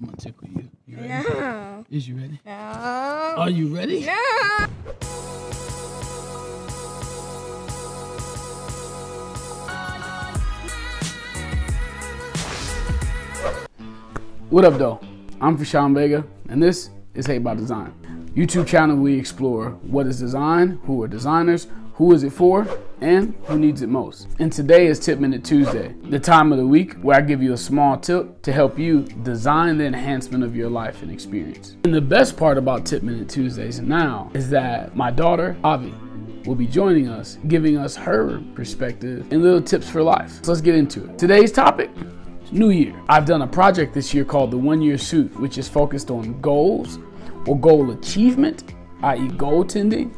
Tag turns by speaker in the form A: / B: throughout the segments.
A: I'm gonna tickle you. You ready?
B: No.
A: Is you ready?
B: No.
A: Are you ready?
B: No.
A: What up, though? I'm Fashon Vega, and this is Hate by Design. YouTube channel we explore what is design, who are designers, who is it for, and who needs it most. And today is Tip Minute Tuesday, the time of the week where I give you a small tip to help you design the enhancement of your life and experience. And the best part about Tip Minute Tuesdays now is that my daughter, Ahvi, will be joining us, giving us her perspective and little tips for life. So let's get into it. Today's topic New Year. I've done a project this year called the One Year Suit, which is focused on goals or goal achievement, i.e., goaltending,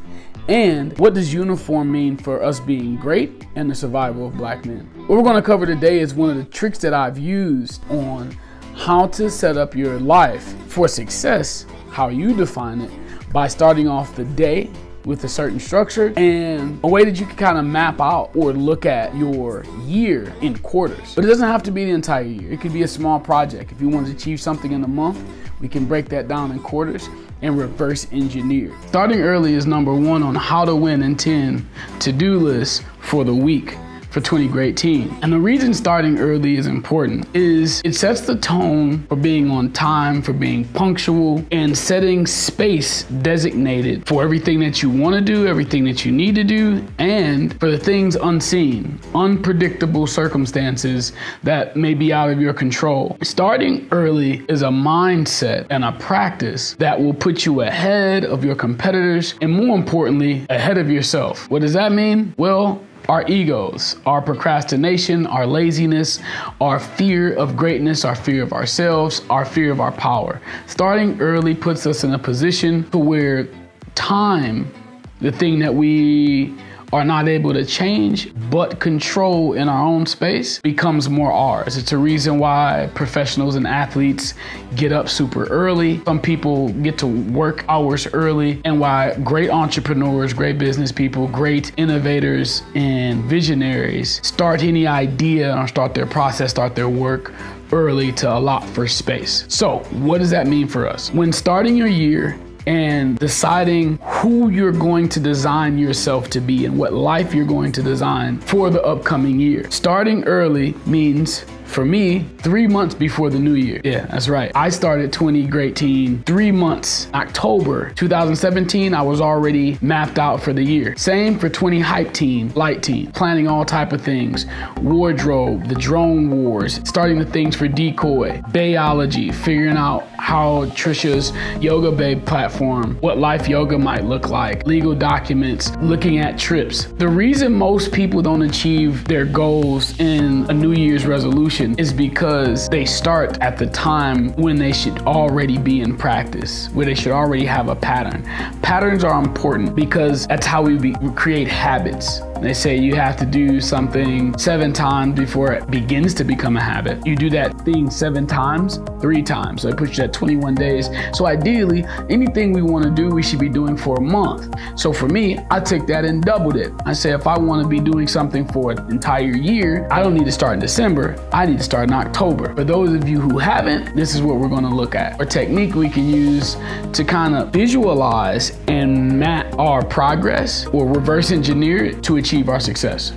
A: and what does uniform mean for us being great and the survival of black men. What we're going to cover today is one of the tricks that I've used on how to set up your life for success, how you define it, by starting off the day with a certain structure and a way that you can kind of map out or look at your year in quarters. But it doesn't have to be the entire year. It could be a small project. If you want to achieve something in a month, we can break that down in quarters and reverse engineer. Starting early is number one on how to win in 10 to-do list for the week for 20 Great Teen. And the reason starting early is important is it sets the tone for being on time, for being punctual, and setting space designated for everything that you want to do, everything that you need to do, and for the things unseen, unpredictable circumstances that may be out of your control. Starting early is a mindset and a practice that will put you ahead of your competitors and more importantly, ahead of yourself. What does that mean? Well, our egos, our procrastination, our laziness, our fear of greatness, our fear of ourselves, our fear of our power. Starting early puts us in a position to where time, the thing that we are not able to change but control in our own space becomes more ours. It's a reason why professionals and athletes get up super early. Some people get to work hours early and why great entrepreneurs, great business people, great innovators and visionaries start any idea or start their process, start their work early to allot for space. So what does that mean for us? When starting your year, and deciding who you're going to design yourself to be and what life you're going to design for the upcoming year. Starting early means for me, three months before the new year. Yeah, that's right. I started 20 Great Teen three months. October 2017, I was already mapped out for the year. Same for 20 Hype Teen, Light Teen, planning all type of things. Wardrobe, the drone wars, starting the things for DCOY, biology, figuring out how Trisha's Yoga Babe platform, what life yoga might look like, legal documents, looking at trips. The reason most people don't achieve their goals in a New Year's resolution is because they start at the time when they should already be in practice, where they should already have a pattern. Patterns are important because that's how we, be, create habits. They say you have to do something seven times before it begins to become a habit. You do that thing seven times, three times. So it puts you at 21 days. So ideally, anything we want to do, we should be doing for a month. So for me, I took that and doubled it. I say if I want to be doing something for an entire year, I don't need to start in December. I need to start in October. For those of you who haven't, this is what we're going to look at. A technique we can use to kind of visualize and map our progress or reverse engineer it to achieve our success.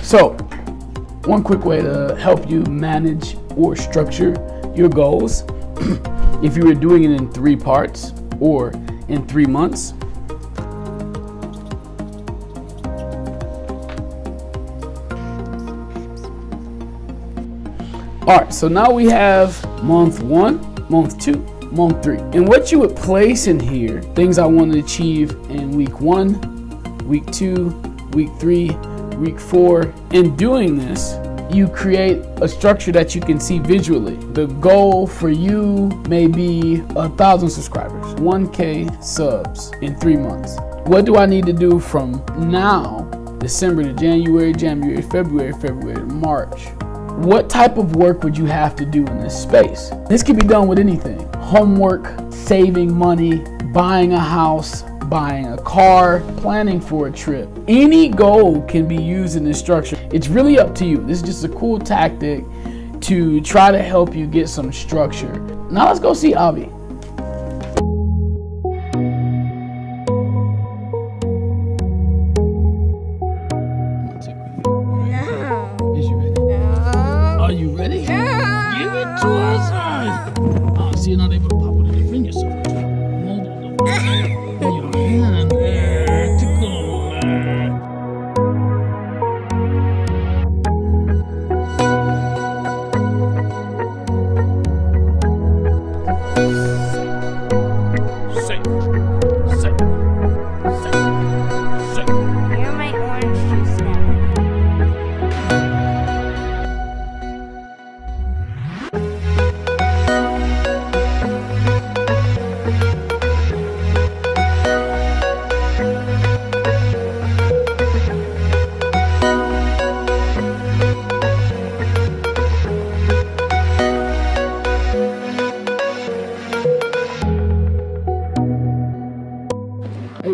A: So, one quick way to help you manage or structure your goals, if you were doing it in three parts or in three months, All right, so now we have month one, month two, month three. And what you would place in here, things I want to achieve in week one, week two, week three, week four. In doing this, you create a structure that you can see visually. The goal for you may be a thousand subscribers, 1K subs in three months. What do I need to do from now, December to January, January, February, February March? What type of work would you have to do in this space? This can be done with anything. Homework, saving money, buying a house, buying a car, planning for a trip. Any goal can be used in this structure. It's really up to you. This is just a cool tactic to try to help you get some structure. Now let's go see Ahvi. Oh, see, you're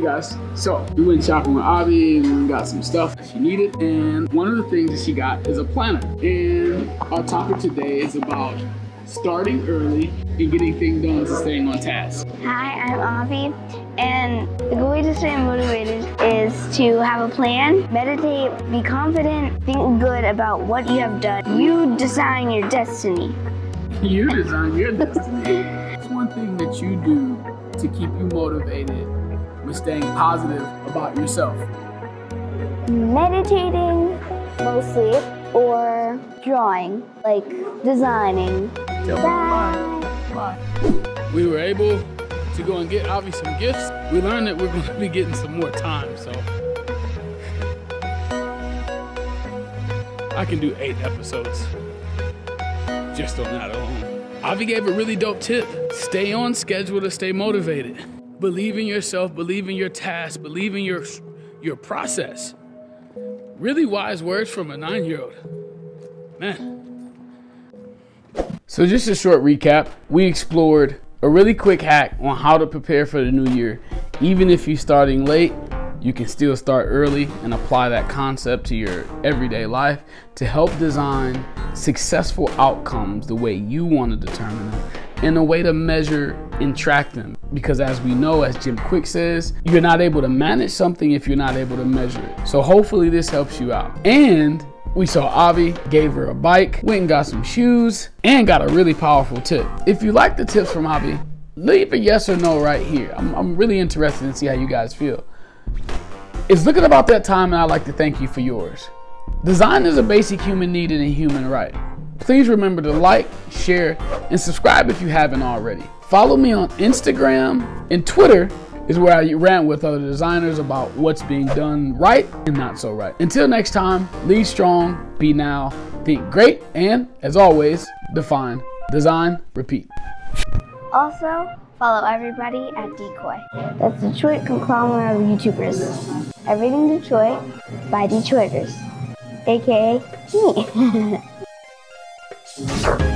A: guys, so we went shopping with Ahvi and got some stuff that she needed. And one of the things that she got is a planner. And our topic today is about starting early and getting things done and staying on task.
B: Hi, I'm Ahvi, and the good way to stay motivated is to have a plan, meditate, be confident, think good about what you have done. You design your destiny.
A: You design your destiny. What's one thing that you do to keep you motivated staying positive about yourself?
B: Meditating mostly, or drawing, like designing. Bye.
A: Bye. We were able to go and get Ahvi some gifts. We learned that we're going to be getting some more time, so I can do eight episodes just on that alone. Ahvi gave a really dope tip. Stay on schedule to stay motivated. Believe in yourself, believe in your task, believe in your your process. Really wise words from a nine-year-old. Man. So just a short recap, we explored a really quick hack on how to prepare for the new year. Even if you're starting late, you can still start early and apply that concept to your everyday life to help design successful outcomes the way you want to determine them and a way to measure and track them. Because as we know, as Jim Kwik says, you're not able to manage something if you're not able to measure it. So hopefully this helps you out. And we saw Ahvi, gave her a bike, went and got some shoes, and got a really powerful tip. If you like the tips from Ahvi, leave a yes or no right here. I'm, I'm really interested to see how you guys feel. It's looking about that time, and I'd like to thank you for yours. Design is a basic human need and a human right. Please remember to like, share, and subscribe if you haven't already. Follow me on Instagram and Twitter is where I rant with other designers about what's being done right and not so right. Until next time, lead strong, be now, think great, and as always, define, design, repeat.
B: Also, follow everybody at DCOY. That's Detroit conglomerate of YouTubers. Everything Detroit by Detroiters, aka me. Thank you.